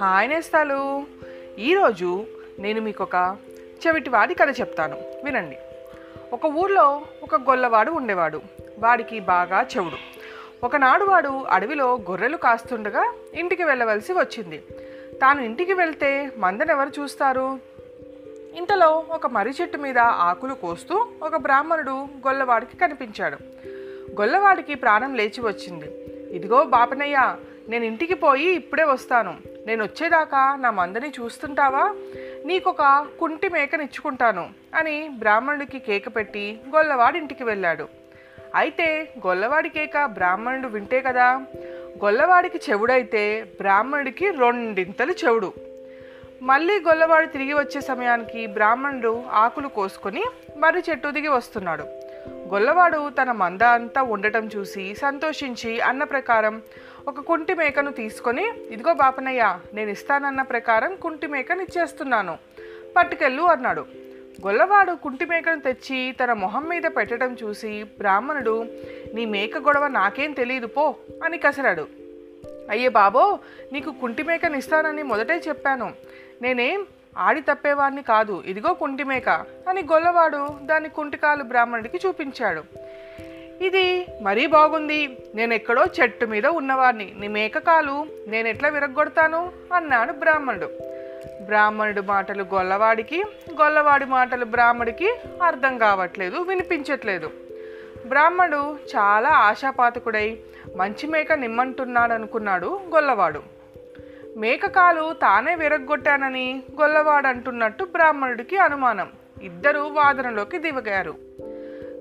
Hi నేస్తాలు. ఈరోజు నేను మీకు ఒక చెవిటివాడి కథ చెప్తాను. వినండి. ఒక ఊర్లో ఒక గొల్లవాడు ఉండేవాడు. వాడికి బాగా చెవుడు. ఒకనాడు వాడు అడవిలో గొర్రెలు కాస్తుండగా ఇంటికి వెళ్ళవలసి వచ్చింది. తాను ఇంటికి వెళ్తే మందనెవరు చూస్తారు? ఇంతలో ఒక మర్రి చెట్టు మీద ఆకులు కోస్తూ ఒక బ్రాహ్మణుడు గొల్లవాడికి కనిపించాడు. గొల్లవాడికి ప్రాణం లేచి వచ్చింది. ఇదిగో బాపనయ్య నేను ఇంటికి పోయి ఇప్పుడే వస్తాను. నేను వచ్చేదాకా నా మందని చూస్తుంటావా? నీకొక కుంటి మేకనిచ్చుకుంటాను అని బ్రాహ్మణుడికి కేక పెట్టి గొల్లవాడి ఇంటికి వెళ్ళాడు. అయితే గొల్లవాడి కేక బ్రాహ్మణుడు వింటే కదా? గొల్లవాడికి చెవుడైతే బ్రాహ్మణుడికి రెండింతలు చెవుడు. మళ్ళీ గొల్లవాడు తిరిగి వచ్చే సమయానికి బ్రాహ్మణుడు ఆకులు కోసుకొని మర్రి చెట్టు దిగి వస్తున్నాడు. గొల్లవాడు తన మంద అంతా ఉండటం చూసి సంతోషించి అన్న ప్రకారం ఒక కుంటి మేకను తీసుకొని ఇదిగో బాపనయ్య నేను ఇస్తానన్న ప్రకారం కుంటి మేకను ఇచ్చేస్తున్నాను. పట్టుకెళ్ళు అన్నాడు. గొల్లవాడు కుంటి మేకను తెచ్చి తన మొహం మీద పెట్టడం చూసి బ్రాహ్మణుడు నీ మేక గొడవ నాకేం తెలియదు పో అని కసరాడు. అయ్యే బాబో నీకు కుంటి మేకను ఇస్తానని మొదటే చెప్పాను. నేనేం ఆడి తప్పేవాడిని కాదు. ఇదిగో కుంటి మేక అని గొల్లవాడు దాని కుంటికాలు బ్రాహ్మణుడికి చూపించాడు. ఇది మరీ బాగుంది. నేను ఎక్కడో చెట్టు మీద ఉన్నవాడిని నీ మేక కాలు నేను ఎట్లా విరగ్గొడతాను? అన్నాడు బ్రాహ్మణుడు. బ్రాహ్మణుడి మాటలు గొల్లవాడికి గొల్లవాడి మాటలు బ్రాహ్మడికి అర్థం కావట్లేదు వినిపించట్లేదు. బ్రాహ్మడు చాలా ఆశాపాతకుడై మంచి మేక నిమ్మంటున్నాడు అనుకున్నాడు గొల్లవాడు. మేకకాలు తానే విరగ్గొట్టానని గొల్లవాడు అంటున్నట్టు బ్రాహ్మణుడికి అనుమానం. ఇద్దరూ వాదనలోకి దిగగారు.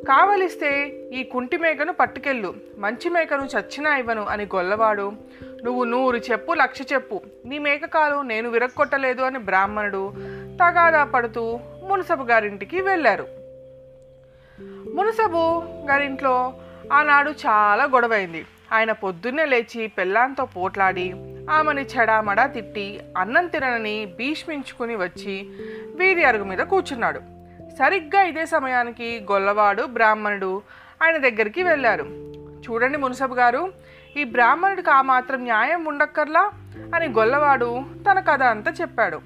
కావలిస్తే ఈ కుంటి మేకను పట్టుకెళ్ళు. మంచి మేకను చచ్చినా ఇవ్వను అని గొల్లవాడు. నువ్వు నూరు చెప్పు లక్ష చెప్పు. నీ మేకకాలు నేను విరక్కొట్టలేదు అని బ్రాహ్మణుడు తగాదా పడుతూ మునసబు గారింటికి వెళ్ళారు. మునసబు గారింట్లో ఆనాడు చాలా గొడవైంది. ఆయన పొద్దున్నే లేచి పెళ్ళాంతో పోట్లాడి ఆమెని చెడామడా తిట్టి అన్నం తిననని భీష్మించుకుని వచ్చి వీధి అరుగు మీద కూర్చున్నాడు. సరిగ్గా ఇదే సమయానికి గొల్లవాడు బ్రాహ్మణుడు ఆయన దగ్గరికి వెళ్ళారు. చూడండి మునసబు గారు ఈ బ్రాహ్మణుడికి ఆ మాత్రం న్యాయం ఉండక్కర్లా అని గొల్లవాడు తన కథ అంతా చెప్పాడు.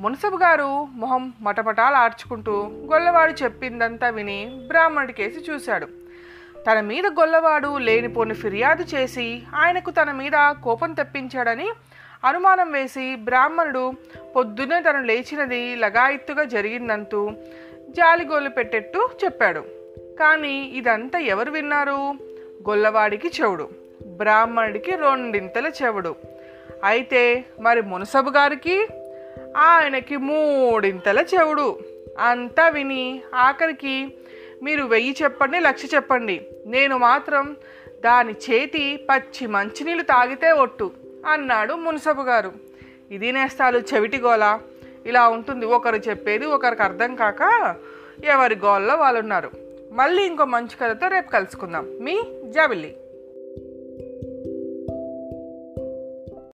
మునసబు గారు మొహం మటమటాలు ఆర్చుకుంటూ గొల్లవాడు చెప్పిందంతా విని బ్రాహ్మణుడి కేసి చూశాడు. తన మీద గొల్లవాడు లేనిపోని ఫిర్యాదు చేసి ఆయనకు తన మీద కోపం తెప్పించాడని అనుమానం వేసి బ్రాహ్మణుడు పొద్దున్నే తను లేచినది లగాయత్తుగా జరిగిందంటూ జాలిగోలు పెట్టేట్టు చెప్పాడు. కానీ ఇదంతా ఎవరు విన్నారు? గొల్లవాడికి చెవుడు బ్రాహ్మణుడికి రెండింతల చెవుడు. అయితే మరి మునసబు గారికి? ఆయనకి మూడింతల చెవుడు. అంతా విని ఆఖరికి మీరు వెయ్యి చెప్పండి లక్ష చెప్పండి. నేను మాత్రం దాని చేతి పచ్చి మంచినీళ్ళు తాగితే ఒట్టు అన్నాడు మున్సబు గారు. ఇది నేస్తాలు చెవిటి గోల. ఇలా ఉంటుంది ఒకరు చెప్పేది ఒకరికి అర్థం కాక ఎవరి గోల్లో వాళ్ళు ఉన్నారు మళ్ళీ ఇంకో మంచి కథతో రేపు కలుసుకుందాం. మీ జాబిల్లి.